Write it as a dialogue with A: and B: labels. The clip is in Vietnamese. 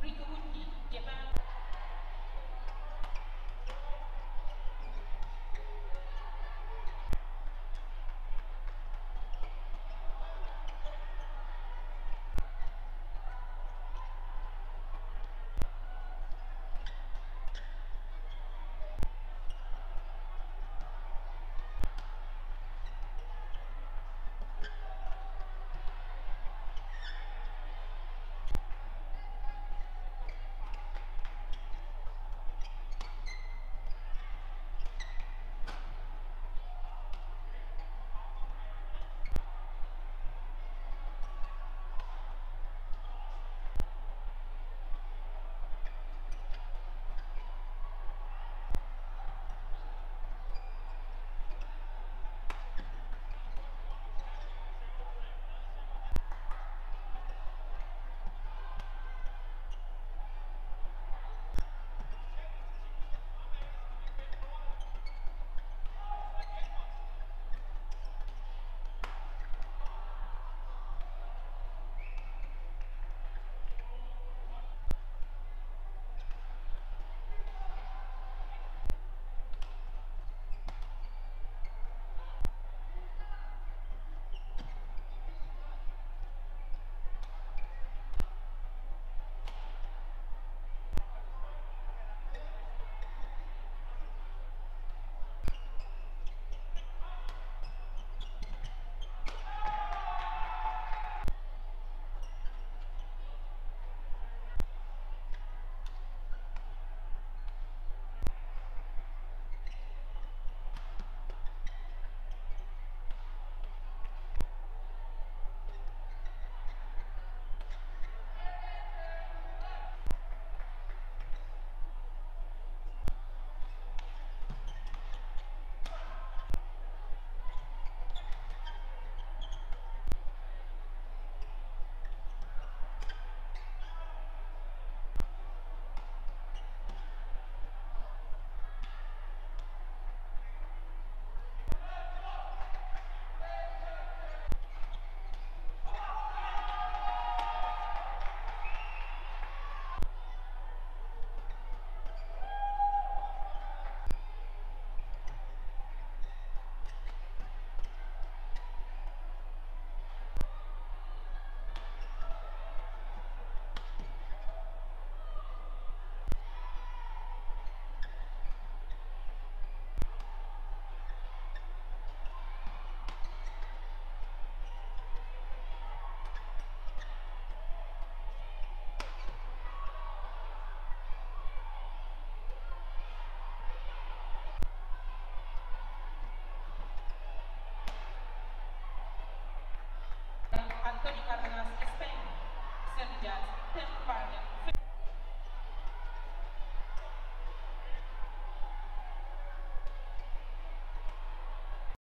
A: for two Japan.